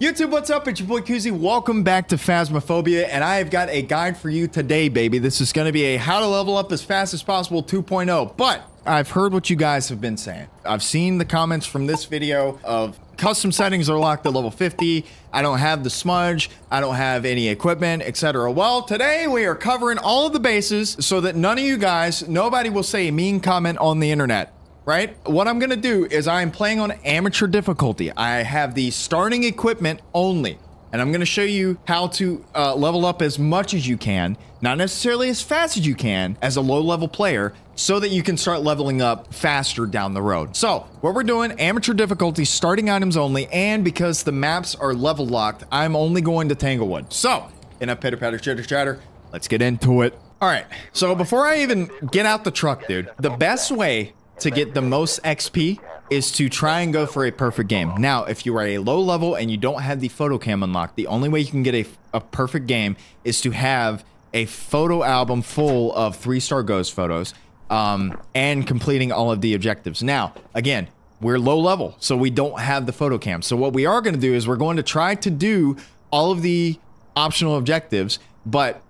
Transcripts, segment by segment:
YouTube, what's up? It's your boy Coozie. Welcome back to Phasmophobia, and I have got a guide for you today, baby. This is going to be a how to level up as fast as possible 2.0. But I've heard what you guys have been saying. I've seen the comments from this video of custom settings are locked at level 50. I don't have the smudge. I don't have any equipment, etc. Well, today we are covering all of the bases so that none of you guys, nobody will say a mean comment on the internet right? What I'm gonna do is I'm playing on amateur difficulty. I have the starting equipment only. And I'm gonna show you how to uh, level up as much as you can, not necessarily as fast as you can as a low level player, so that you can start leveling up faster down the road. So what we're doing, amateur difficulty, starting items only, and because the maps are level locked, I'm only going to Tanglewood. So, enough pitter patter chitter chatter, let's get into it. All right, so before I even get out the truck, dude, the best way to get the most XP is to try and go for a perfect game. Now, if you are a low level and you don't have the photo cam unlocked, the only way you can get a, a perfect game is to have a photo album full of three-star ghost photos um, and completing all of the objectives. Now, again, we're low level, so we don't have the photo cam. So what we are going to do is we're going to try to do all of the optional objectives, but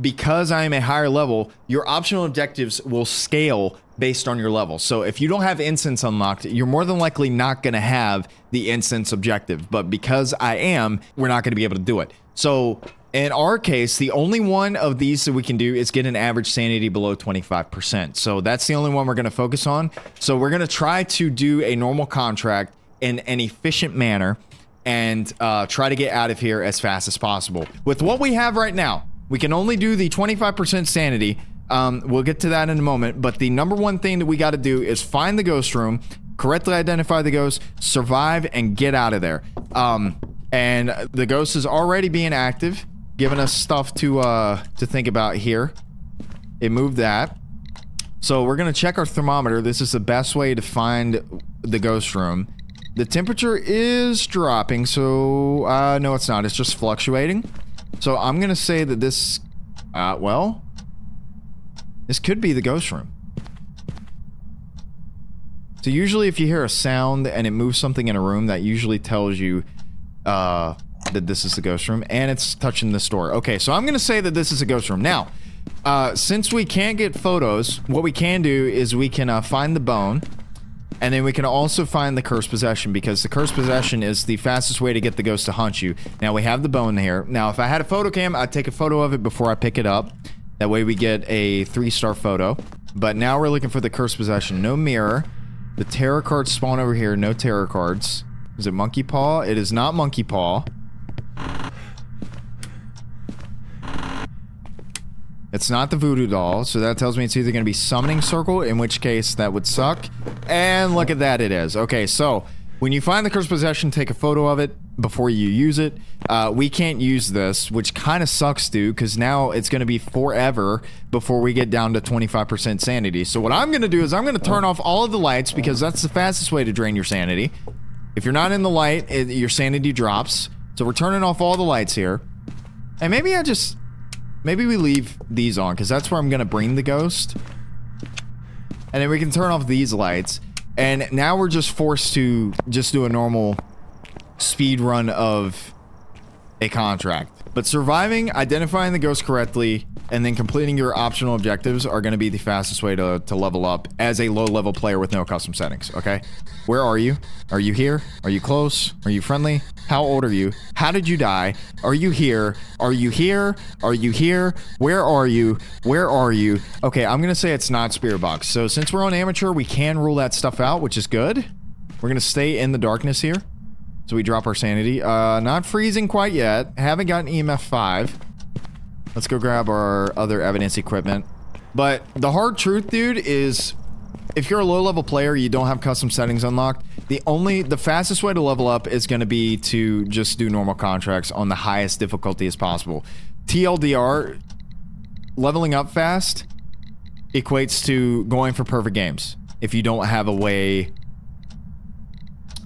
because I am a higher level, your optional objectives will scale based on your level. So if you don't have incense unlocked, you're more than likely not going to have the incense objective. But because I am, we're not going to be able to do it. So in our case, the only one of these that we can do is get an average sanity below 25%. So that's the only one we're going to focus on. So we're going to try to do a normal contract in an efficient manner and uh, try to get out of here as fast as possible. With what we have right now, we can only do the 25% sanity. Um, we'll get to that in a moment. But the number one thing that we got to do is find the ghost room, correctly identify the ghost, survive, and get out of there. Um, and the ghost is already being active, giving us stuff to uh, to think about here. It moved that. So we're going to check our thermometer. This is the best way to find the ghost room. The temperature is dropping, so uh, no, it's not. It's just fluctuating. So I'm going to say that this, uh, well, this could be the ghost room. So usually if you hear a sound and it moves something in a room, that usually tells you uh, that this is the ghost room and it's touching this door. Okay, so I'm going to say that this is a ghost room. Now, uh, since we can't get photos, what we can do is we can uh, find the bone and then we can also find the cursed possession because the cursed possession is the fastest way to get the ghost to haunt you. Now we have the bone here. Now if I had a photo cam, I'd take a photo of it before I pick it up. That way we get a three star photo. But now we're looking for the cursed possession. No mirror. The tarot cards spawn over here. No tarot cards. Is it monkey paw? It is not monkey paw. It's not the voodoo doll, so that tells me it's either going to be summoning circle, in which case that would suck. And look at that, it is. Okay, so when you find the cursed possession, take a photo of it before you use it. Uh, we can't use this, which kind of sucks, dude, because now it's going to be forever before we get down to 25% sanity. So what I'm going to do is I'm going to turn off all of the lights because that's the fastest way to drain your sanity. If you're not in the light, it, your sanity drops. So we're turning off all the lights here. And maybe I just Maybe we leave these on, because that's where I'm going to bring the ghost. And then we can turn off these lights. And now we're just forced to just do a normal speed run of a contract. But surviving, identifying the ghost correctly, and then completing your optional objectives are going to be the fastest way to, to level up as a low-level player with no custom settings, okay? Where are you? Are you here? Are you close? Are you friendly? How old are you? How did you die? Are you here? Are you here? Are you here? Where are you? Where are you? Okay, I'm going to say it's not Spirit Box. So since we're on Amateur, we can rule that stuff out, which is good. We're going to stay in the darkness here. So we drop our sanity. Uh, not freezing quite yet. Haven't gotten EMF 5. Let's go grab our other evidence equipment. But the hard truth, dude, is if you're a low-level player, you don't have custom settings unlocked, the only, the fastest way to level up is going to be to just do normal contracts on the highest difficulty as possible. TLDR, leveling up fast equates to going for perfect games if you don't have a way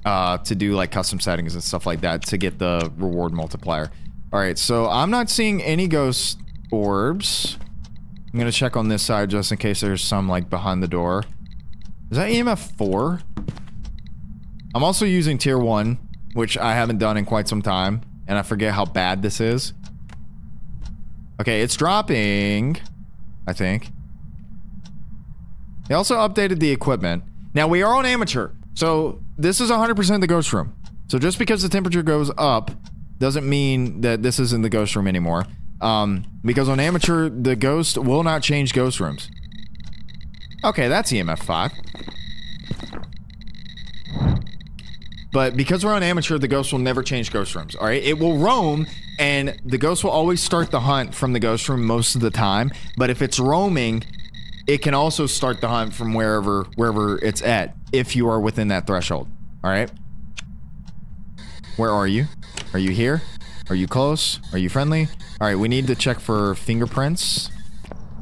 uh, to do like custom settings and stuff like that to get the reward multiplier. All right, so I'm not seeing any ghost orbs. I'm gonna check on this side just in case there's some like behind the door. Is that EMF 4? I'm also using tier 1 which I haven't done in quite some time, and I forget how bad this is. Okay, it's dropping, I think. They also updated the equipment. Now, we are on amateur, so this is 100% the ghost room. So just because the temperature goes up doesn't mean that this isn't the ghost room anymore. Um, because on amateur, the ghost will not change ghost rooms. Okay, that's EMF 5. But because we're on amateur, the ghost will never change ghost rooms. All right, it will roam, and the ghost will always start the hunt from the ghost room most of the time. But if it's roaming, it can also start the hunt from wherever wherever it's at if you are within that threshold. All right. Where are you? Are you here? Are you close? Are you friendly? All right, we need to check for fingerprints.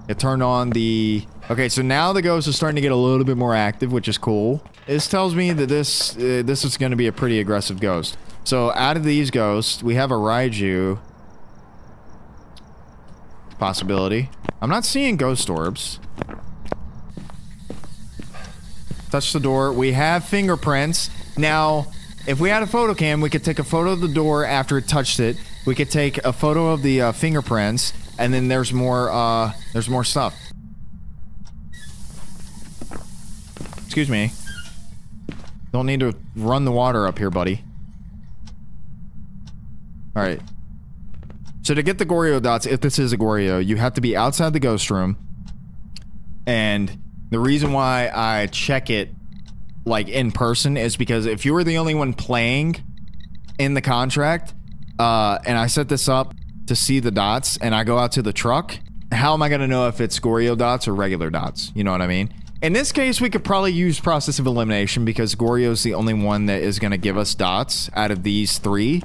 It turned on the... Okay, so now the ghost is starting to get a little bit more active, which is cool. This tells me that this uh, this is going to be a pretty aggressive ghost. So out of these ghosts, we have a Raiju. Possibility. I'm not seeing ghost orbs. Touch the door. We have fingerprints. Now, if we had a photo cam, we could take a photo of the door after it touched it. We could take a photo of the uh, fingerprints, and then there's more, uh, there's more stuff. Excuse me. Don't need to run the water up here, buddy. Alright. So to get the Goryo dots, if this is a Goryo, you have to be outside the ghost room. And the reason why I check it like in person is because if you were the only one playing in the contract, uh, and I set this up to see the dots and I go out to the truck, how am I going to know if it's Goryo dots or regular dots? You know what I mean? In this case, we could probably use process of elimination because Goryo is the only one that is going to give us dots out of these three.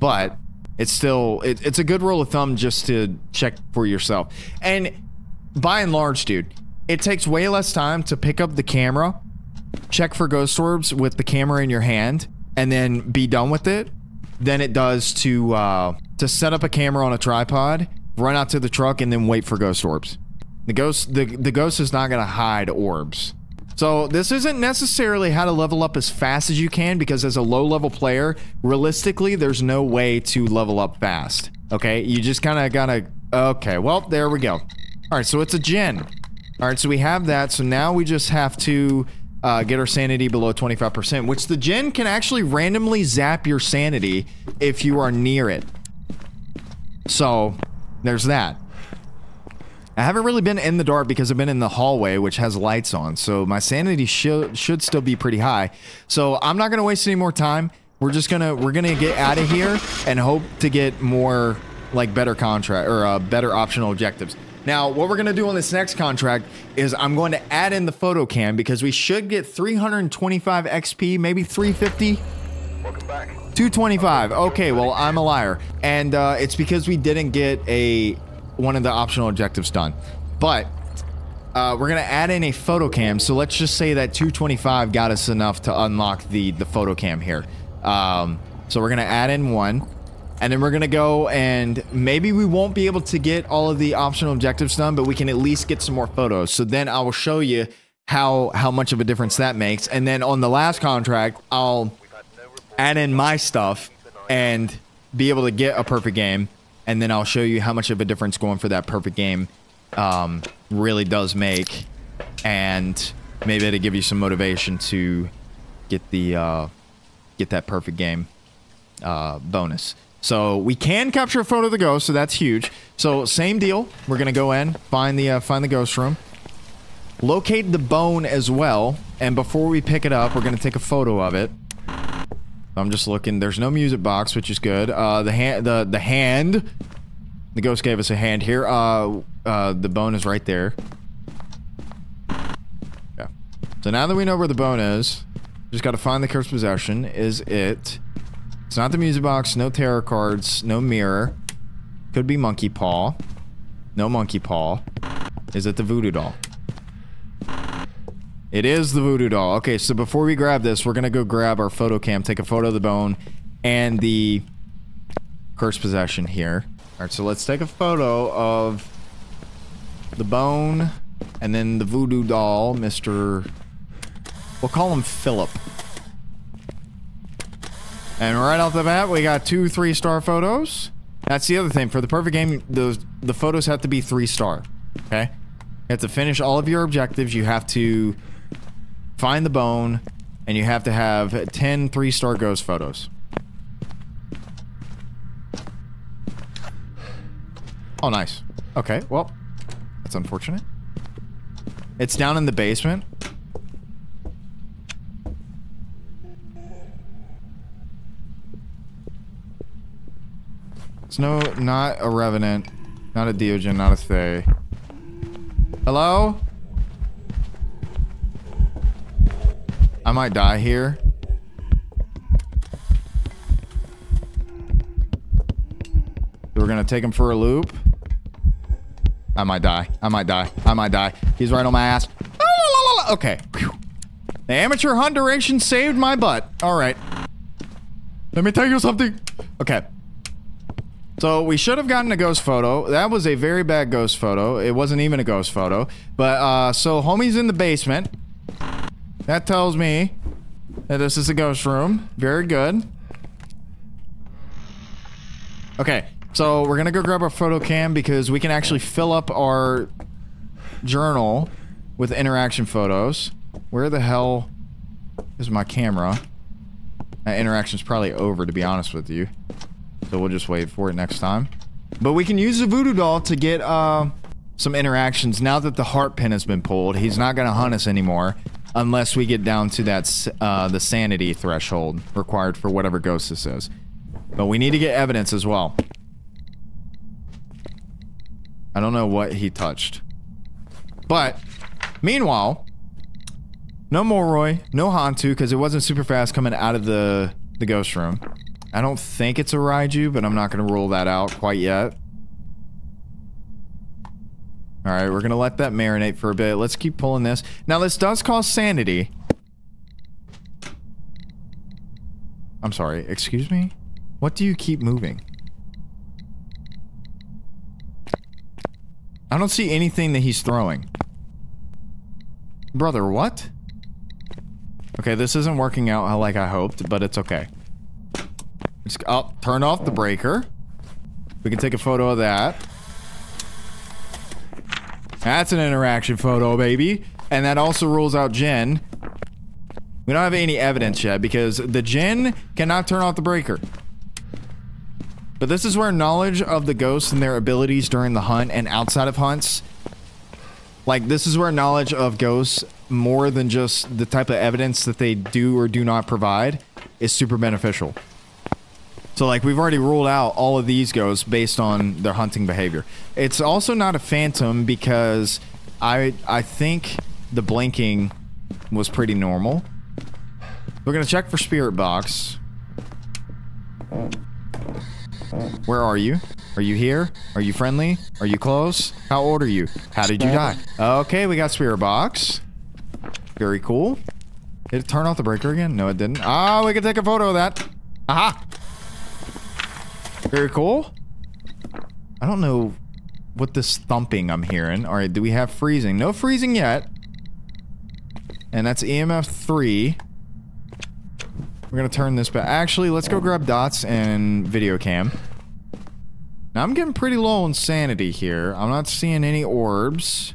But it's still, it, it's a good rule of thumb just to check for yourself. And by and large, dude, it takes way less time to pick up the camera check for ghost orbs with the camera in your hand and then be done with it than it does to uh, to set up a camera on a tripod, run out to the truck, and then wait for ghost orbs. The ghost the, the ghost is not gonna hide orbs. So this isn't necessarily how to level up as fast as you can because as a low level player, realistically, there's no way to level up fast. Okay, you just kind of gotta. Okay, well there we go. All right, so it's a Jinn. All right, so we have that. So now we just have to uh, get our sanity below 25%, which the Jinn can actually randomly zap your sanity if you are near it. So, there's that. I haven't really been in the dark because I've been in the hallway, which has lights on, so my sanity should should still be pretty high. So I'm not gonna waste any more time. We're just gonna we're gonna get out of here and hope to get more like better contract or uh, better optional objectives. Now, what we're going to do on this next contract is I'm going to add in the photo cam because we should get 325 XP, maybe 350. Welcome back. 225. Okay, well, I'm a liar. And uh, it's because we didn't get a one of the optional objectives done. But uh, we're going to add in a photo cam. So let's just say that 225 got us enough to unlock the, the photo cam here. Um, so we're going to add in one. And then we're going to go and maybe we won't be able to get all of the optional objectives done, but we can at least get some more photos. So then I will show you how how much of a difference that makes. And then on the last contract, I'll add in my stuff and be able to get a perfect game. And then I'll show you how much of a difference going for that perfect game um, really does make. And maybe it'll give you some motivation to get the uh, get that perfect game uh, bonus. So we can capture a photo of the ghost, so that's huge. So same deal. We're gonna go in, find the uh, find the ghost room, locate the bone as well, and before we pick it up, we're gonna take a photo of it. I'm just looking. There's no music box, which is good. Uh, the hand, the the hand. The ghost gave us a hand here. Uh, uh, the bone is right there. Yeah. So now that we know where the bone is, just got to find the cursed possession. Is it? It's not the music box, no tarot cards, no mirror. Could be monkey paw. No monkey paw. Is it the voodoo doll? It is the voodoo doll. Okay, so before we grab this, we're gonna go grab our photo cam, take a photo of the bone and the cursed possession here. Alright, so let's take a photo of the bone and then the voodoo doll, Mr. We'll call him Philip. And right off the bat, we got two three-star photos. That's the other thing. For the perfect game, the, the photos have to be three-star. Okay? You have to finish all of your objectives. You have to find the bone, and you have to have 10 three-star ghost photos. Oh, nice. Okay, well, that's unfortunate. It's down in the basement. It's no, not a Revenant, not a Deogen, not a Thaye. Hello? I might die here. We're gonna take him for a loop. I might die. I might die. I might die. He's right on my ass. Okay. The amateur hunt duration saved my butt. All right. Let me tell you something. Okay. So we should have gotten a ghost photo. That was a very bad ghost photo. It wasn't even a ghost photo. But, uh, so homie's in the basement. That tells me that this is a ghost room. Very good. Okay. So we're gonna go grab our photo cam because we can actually fill up our journal with interaction photos. Where the hell is my camera? That interaction's probably over, to be honest with you. So we'll just wait for it next time. But we can use the voodoo doll to get uh, some interactions. Now that the heart pin has been pulled, he's not going to hunt us anymore unless we get down to that uh, the sanity threshold required for whatever ghost this is. But we need to get evidence as well. I don't know what he touched. But, meanwhile, no Moroi, no Hantu, because it wasn't super fast coming out of the, the ghost room. I don't think it's a Raiju, but I'm not going to rule that out quite yet. Alright, we're going to let that marinate for a bit. Let's keep pulling this. Now, this does cost sanity. I'm sorry, excuse me? What do you keep moving? I don't see anything that he's throwing. Brother, what? Okay, this isn't working out like I hoped, but it's okay. Just, oh, turn off the breaker. We can take a photo of that. That's an interaction photo, baby. And that also rules out Jinn. We don't have any evidence yet because the Jinn cannot turn off the breaker. But this is where knowledge of the ghosts and their abilities during the hunt and outside of hunts, like this is where knowledge of ghosts more than just the type of evidence that they do or do not provide is super beneficial. So like we've already ruled out all of these ghosts based on their hunting behavior. It's also not a phantom because I I think the blinking was pretty normal. We're gonna check for spirit box. Where are you? Are you here? Are you friendly? Are you close? How old are you? How did you die? Okay, we got spirit box. Very cool. Did it turn off the breaker again? No, it didn't. Ah, oh, we can take a photo of that. Aha! Very cool. I don't know what this thumping I'm hearing. Alright, do we have freezing? No freezing yet. And that's EMF 3. We're gonna turn this back. Actually, let's go grab dots and video cam. Now, I'm getting pretty low on sanity here. I'm not seeing any orbs.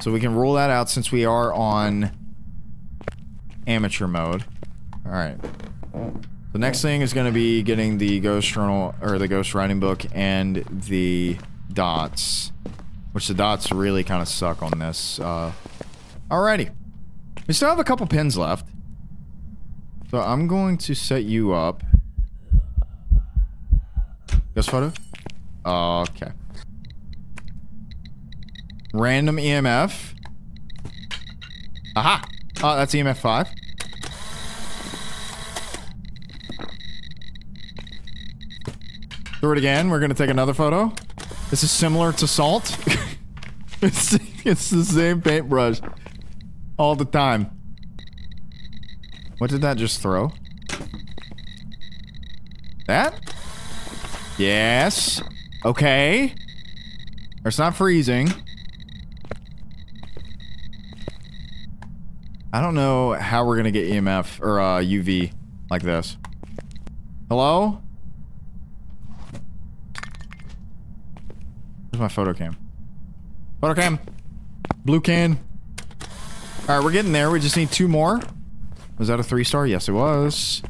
So we can rule that out since we are on amateur mode. Alright. The next thing is going to be getting the ghost journal, or the ghost writing book, and the dots. Which the dots really kind of suck on this. Uh, alrighty. We still have a couple pins left. So I'm going to set you up. Ghost photo? Okay. Random EMF. Aha! Oh, that's EMF 5. Do it again. We're to take another photo. This is similar to salt. it's, it's the same paintbrush all the time. What did that just throw? That? Yes. Okay. It's not freezing. I don't know how we're gonna get EMF or uh, UV like this. Hello? My photo cam? Photo cam. Blue can. All right, we're getting there. We just need two more. Was that a three star? Yes, it was.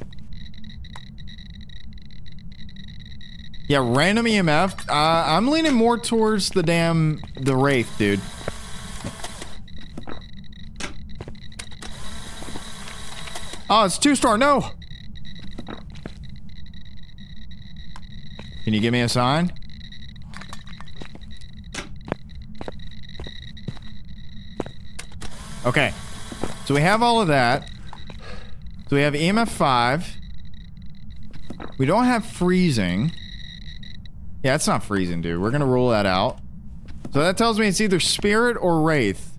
Yeah, random EMF. Uh, I'm leaning more towards the damn the wraith, dude. Oh, it's two star. No. Can you give me a sign? Okay. So we have all of that. So we have EMF 5. We don't have freezing. Yeah, it's not freezing, dude. We're gonna rule that out. So that tells me it's either spirit or wraith.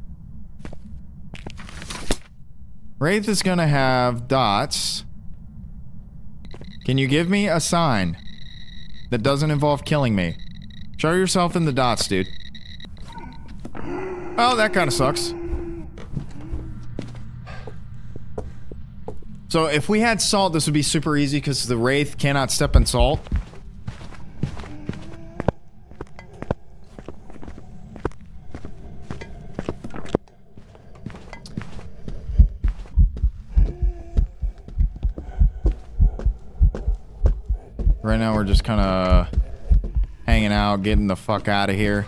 Wraith is gonna have dots. Can you give me a sign that doesn't involve killing me? Show yourself in the dots, dude. Oh, that kind of sucks. So if we had salt, this would be super easy because the Wraith cannot step in salt. Right now we're just kind of hanging out, getting the fuck out of here.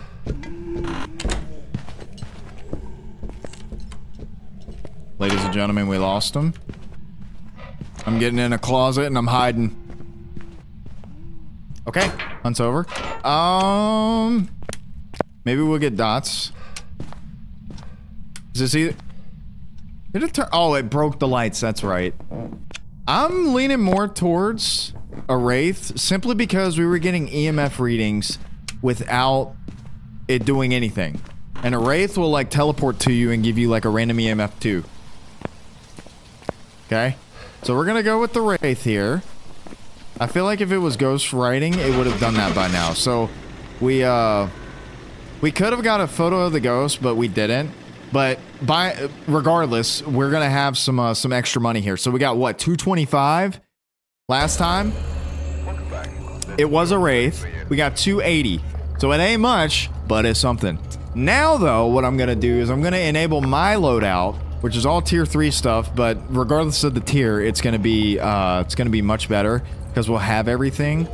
Ladies and gentlemen, we lost him. I'm getting in a closet and I'm hiding. Okay, hunt's over. Um, maybe we'll get dots. Is this either? Did it turn? Oh, it broke the lights. That's right. I'm leaning more towards a wraith simply because we were getting EMF readings without it doing anything. And a wraith will like teleport to you and give you like a random EMF too. Okay? So we're gonna go with the wraith here. I feel like if it was ghost writing, it would have done that by now. So we uh we could have got a photo of the ghost, but we didn't. But by regardless, we're gonna have some uh, some extra money here. So we got what 225 last time. It was a wraith. We got 280. So it ain't much, but it's something. Now though, what I'm gonna do is I'm gonna enable my loadout, which is all tier three stuff. But regardless of the tier, it's gonna be uh, it's gonna be much better because we'll have everything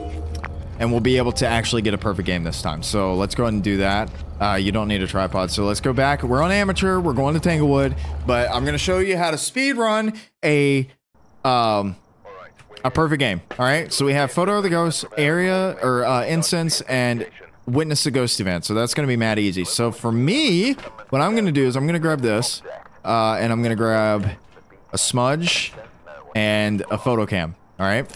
and we'll be able to actually get a perfect game this time. So let's go ahead and do that. Uh, you don't need a tripod. So let's go back. We're on amateur. We're going to Tanglewood, but I'm to show you how to speed run a, um, a perfect game. All right. So we have photo of the ghost area or, uh, incense and witness the ghost event. So that's going to be mad easy. So for me, what I'm going to do is I'm going to grab this, uh, and I'm going to grab a smudge and a photo cam. All right.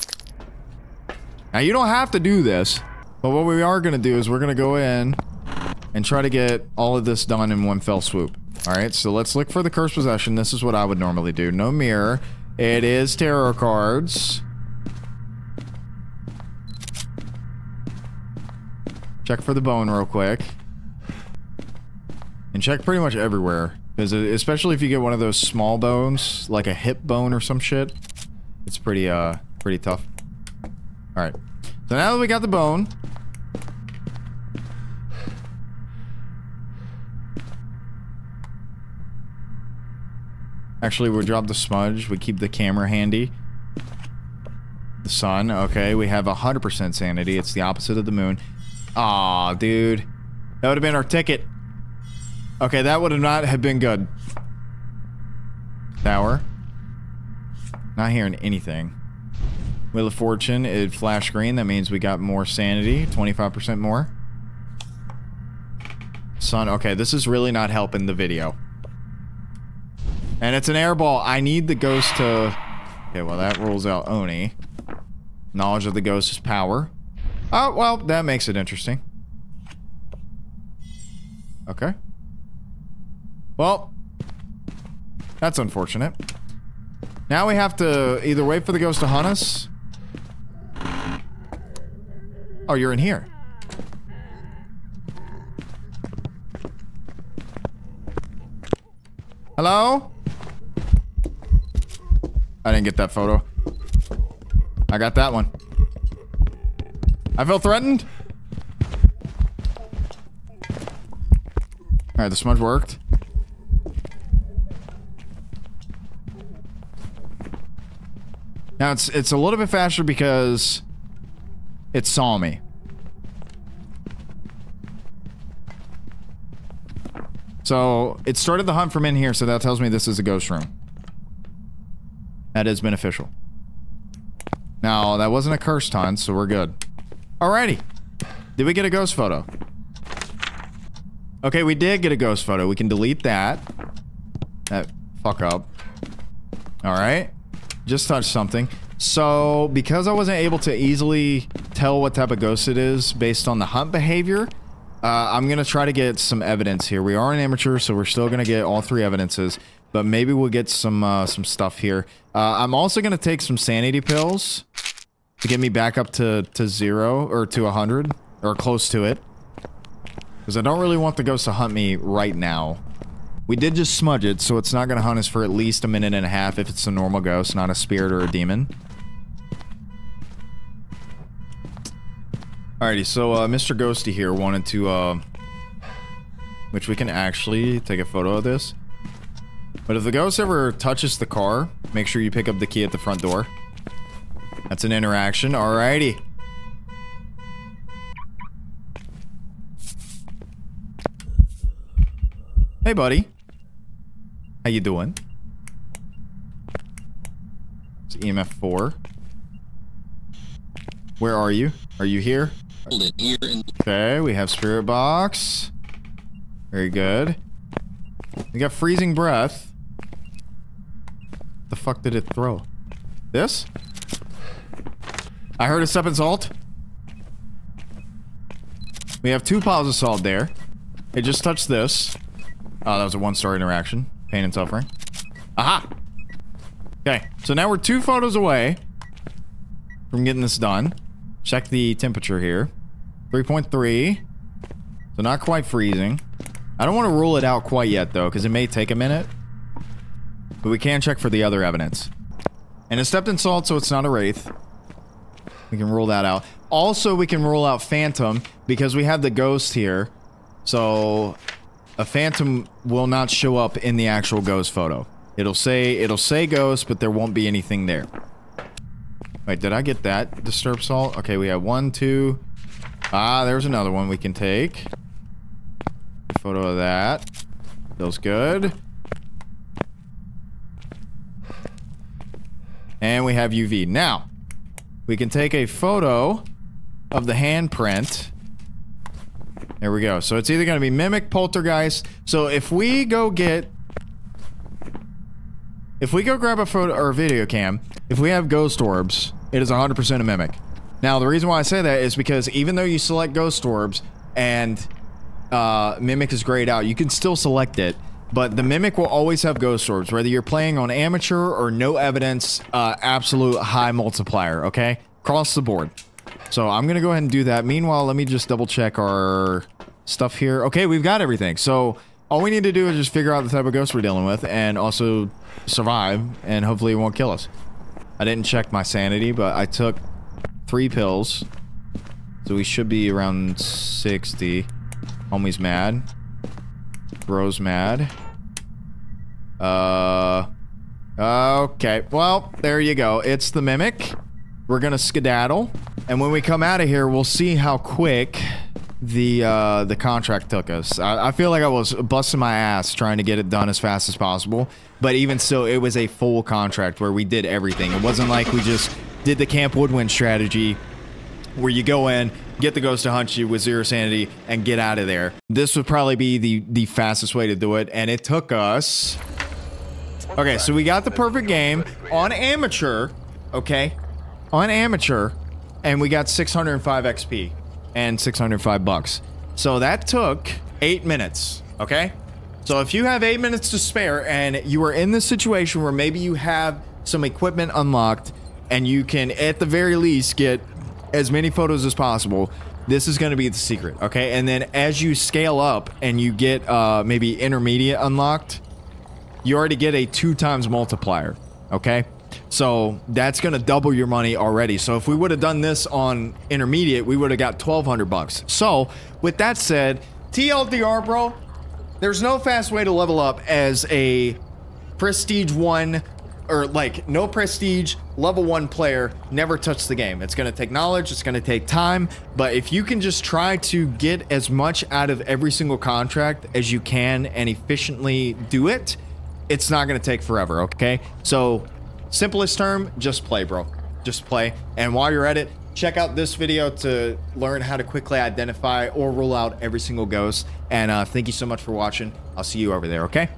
Now you don't have to do this, but what we are going to do is we're going to go in and try to get all of this done in one fell swoop. All right, so let's look for the cursed possession. This is what I would normally do. No mirror. It is tarot cards. Check for the bone real quick. And check pretty much everywhere. Because especially if you get one of those small bones, like a hip bone or some shit, it's pretty, uh, pretty tough. Alright. So now that we got the bone, Actually, we drop the smudge. We keep the camera handy. The sun. Okay, we have 100% sanity. It's the opposite of the moon. Aw, dude. That would have been our ticket. Okay, that would have not have been good. Tower. Not hearing anything. Wheel of Fortune, it flashed green. That means we got more sanity. 25% more. Sun. Okay, this is really not helping the video. And it's an airball. I need the ghost to... Okay, well, that rules out Oni. Knowledge of the ghost is power. Oh, well, that makes it interesting. Okay. Well, that's unfortunate. Now we have to either wait for the ghost to hunt us. Oh, you're in here. Hello? I didn't get that photo. I got that one. I feel threatened. All right, the smudge worked. Now it's it's a little bit faster because it saw me. So it started the hunt from in here, so that tells me this is a ghost room. That is beneficial. Now, that wasn't a cursed hunt, so we're good. Alrighty. Did we get a ghost photo? Okay, we did get a ghost photo. We can delete that. That fuck up. Alright. Just touched something. So, because I wasn't able to easily tell what type of ghost it is based on the hunt behavior, uh, I'm going to try to get some evidence here. We are an amateur, so we're still going to get all three evidences. But maybe we'll get some uh, some stuff here. Uh, I'm also going to take some sanity pills to get me back up to, to zero or to 100 or close to it. Because I don't really want the ghost to hunt me right now. We did just smudge it, so it's not going to hunt us for at least a minute and a half if it's a normal ghost, not a spirit or a demon. Alrighty, so uh, Mr. Ghosty here wanted to, uh, which we can actually take a photo of this. But if the ghost ever touches the car, make sure you pick up the key at the front door. That's an interaction. Alrighty. Hey, buddy. How you doing? It's EMF 4. Where are you? Are you here? Okay, we have spirit box. Very good. We got freezing breath. The fuck did it throw? This? I heard a step in salt. We have two piles of salt there. It just touched this. Oh, that was a one-star interaction. Pain and suffering. Aha! Okay, so now we're two photos away from getting this done. Check the temperature here. 3.3. So not quite freezing. I don't want to rule it out quite yet, though, because it may take a minute. But we can check for the other evidence. And it stepped in salt, so it's not a wraith. We can rule that out. Also, we can rule out phantom, because we have the ghost here. So, a phantom will not show up in the actual ghost photo. It'll say, it'll say ghost, but there won't be anything there. Wait, did I get that disturbed salt? Okay, we have one, two. Ah, there's another one we can take. Photo of that. Feels good. And we have UV. Now, we can take a photo of the handprint. There we go. So it's either going to be Mimic, Poltergeist. So if we go get... If we go grab a photo or a video cam, if we have ghost orbs, it is 100% a Mimic. Now, the reason why I say that is because even though you select ghost orbs and uh, Mimic is grayed out, you can still select it. But the Mimic will always have ghost orbs, whether you're playing on amateur or no evidence, uh, absolute high multiplier, okay? Across the board. So I'm going to go ahead and do that. Meanwhile, let me just double check our stuff here. Okay, we've got everything. So all we need to do is just figure out the type of ghost we're dealing with and also survive and hopefully it won't kill us. I didn't check my sanity, but I took three pills. So we should be around 60. Homie's mad. Bro's mad. Uh... Okay, well, there you go. It's the Mimic. We're gonna skedaddle. And when we come out of here, we'll see how quick the uh, the contract took us. I, I, feel like I was busting my ass trying to get it done as fast as possible. But even so, it was a full contract where we did everything. It wasn't like we just did the Camp Woodwind strategy where you go in, get the ghost to hunt you with zero sanity, and get out of there. This would probably be the, the fastest way to do it, and it took us... Okay, so we got the perfect game on amateur, okay? On amateur, and we got 605 XP and 605 bucks. So that took eight minutes, okay? So if you have eight minutes to spare and you are in this situation where maybe you have some equipment unlocked and you can, at the very least, get as many photos as possible. This is going to be the secret, okay? And then as you scale up and you get uh, maybe intermediate unlocked, you already get a two times multiplier, okay? So that's going to double your money already. So if we would have done this on intermediate, we would have got 1200 bucks. So with that said, TLDR, bro, there's no fast way to level up as a prestige one or like no prestige level one player never touch the game it's going to take knowledge it's going to take time but if you can just try to get as much out of every single contract as you can and efficiently do it it's not going to take forever okay so simplest term just play bro. Just play. And while you're at it check out this video to learn how to quickly identify or rule out every single ghost. And uh, thank you so much for watching. I'll see you over there okay